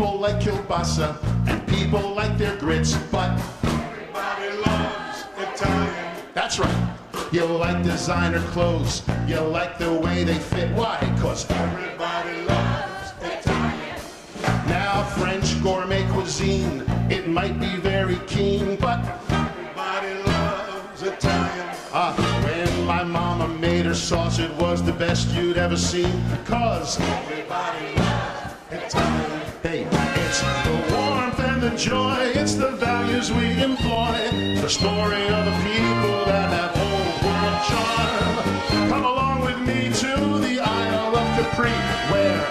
People like kielbasa and people like their grits, but Everybody loves Italian. that's right. You like designer clothes, you like the way they fit. Why? Cause Everybody loves Italian. now French gourmet cuisine, it might be very keen, but Everybody loves Italian. uh, when my mama made her sauce, it was the best you'd ever seen. Cause Everybody loves Italian joy. It's the values we employ. The story of the people that have old-world charm. Come along with me to the Isle of Capri, where